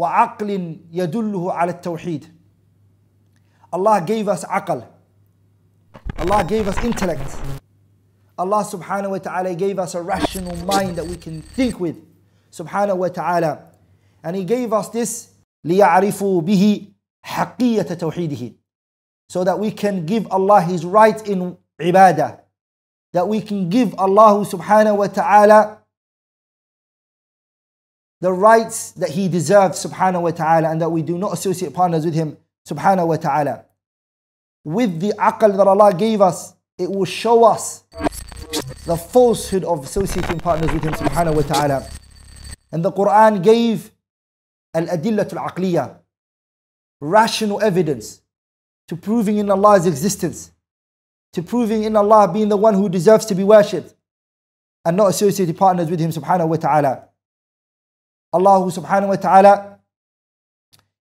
وعقل يدله على التوحيد Allah gave us aql. Allah gave us intellect. Allah subhanahu wa ta'ala gave us a rational mind that we can think with. Subhanahu wa ta'ala. And He gave us this لِيَعْرِفُوا بِهِ حَقِّيَّةَ تَوْحِيدِهِ So that we can give Allah His right in ibadah. That we can give Allah subhanahu wa ta'ala the rights that He deserves subhanahu wa ta'ala and that we do not associate partners with Him subhanahu wa ta'ala. With the aql that Allah gave us, it will show us the falsehood of associating partners with Him subhanahu wa ta'ala. And the Quran gave al-adillatul aqliya, rational evidence to proving in Allah's existence, to proving in Allah being the one who deserves to be worshipped and not associated partners with Him subhanahu wa ta'ala. Allah subhanahu wa ta'ala,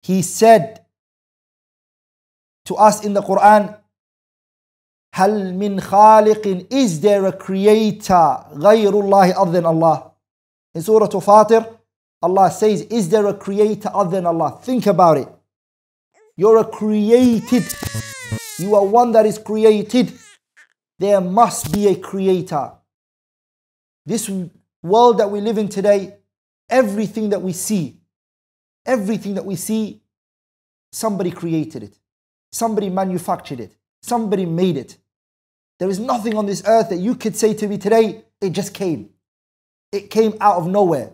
He said to us in the Quran, هل من خالق is there a creator غير الله other than Allah in Surah Fatir Allah says is there a creator other than Allah think about it you're a created you are one that is created there must be a creator this world that we live in today everything that we see everything that we see somebody created it somebody manufactured it somebody made it there is nothing on this earth that you could say to me today, it just came. It came out of nowhere.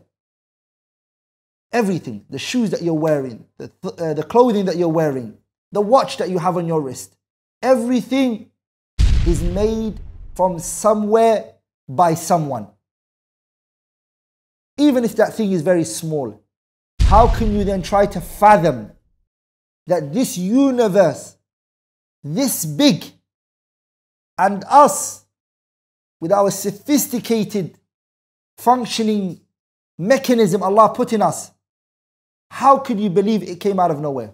Everything, the shoes that you're wearing, the, uh, the clothing that you're wearing, the watch that you have on your wrist, everything is made from somewhere by someone. Even if that thing is very small, how can you then try to fathom that this universe, this big, and us, with our sophisticated functioning mechanism Allah put in us, how could you believe it came out of nowhere?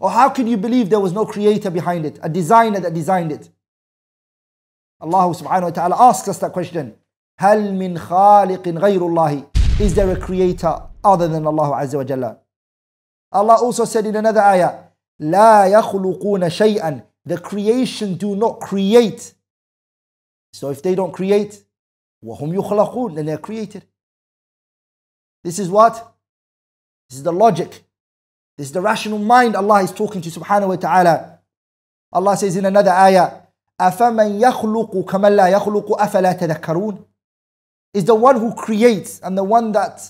Or how could you believe there was no creator behind it, a designer that designed it? Allah subhanahu wa ta'ala asks us that question. هل من خالق غير الله Is there a creator other than Allah Azza wa Jalla? Allah also said in another ayah, لا يخلقون شيئا the creation do not create. So if they don't create, وَهُمْ يُخْلَقُونَ then they're created. This is what? This is the logic. This is the rational mind Allah is talking to subhanahu wa ta'ala. Allah says in another ayah, أَفَمَنْ يَخْلُقُ كَمَنْ لَا يَخْلُقُ أَفَلَا تَذَكَّرُونَ Is the one who creates and the one that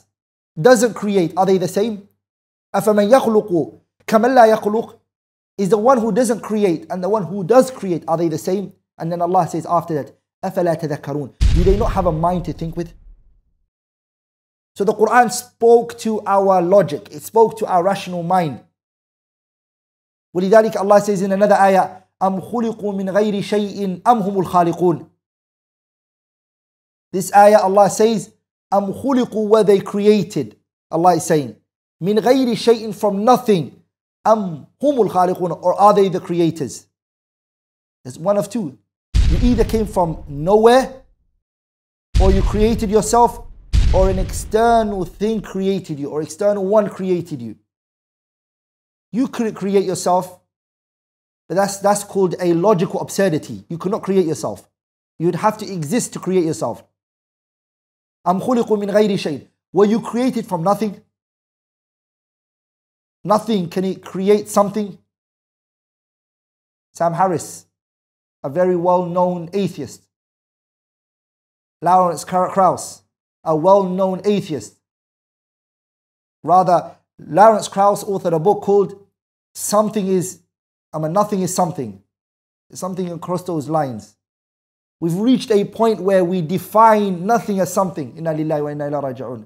doesn't create, are they the same? أَفَمَنْ يَخْلُقُ كَمَنْ لَا يَخْلُقُ is the one who doesn't create and the one who does create, are they the same? And then Allah says after that, أَفَلَا تَذَكَّرُونَ Do they not have a mind to think with? So the Quran spoke to our logic, it spoke to our rational mind. ولذلك Allah says in another ayah, أَمْ خُلِقُوا مِنْ غَيْرِ شَيْءٍ أَمْ هُمُ الْخَالِقُونَ this ayah Allah says, Am khuliqu were they created? Allah is saying, Min ghayri shay'in from nothing. Am humul khaliquna or are they the creators? There's one of two. You either came from nowhere or you created yourself or an external thing created you or external one created you. You couldn't create yourself, but that's, that's called a logical absurdity. You could not create yourself. You'd have to exist to create yourself. Am khuliqu min ghayri shay. Were you created from nothing? Nothing can it create something. Sam Harris, a very well known atheist. Lawrence Krauss, a well known atheist. Rather, Lawrence Krauss authored a book called Something is, I mean, Nothing is Something. Something across those lines. We've reached a point where we define nothing as something. Inna lillahi wa inna raji'un.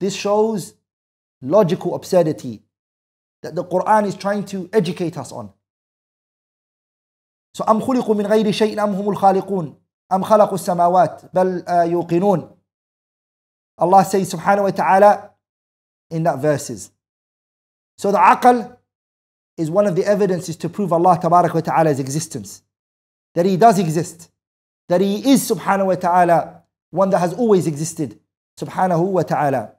This shows logical absurdity that the Quran is trying to educate us on. So أم خلقوا من غير شيء أم هم الخالقون أم خلقوا السماوات بل يوقنون Allah says subhanahu wa ta'ala in that verses. So the aql is one of the evidences to prove Allah tabarak wa ta'ala's existence. That He does exist. That He is subhanahu wa ta'ala one that has always existed. Subhanahu wa ta'ala.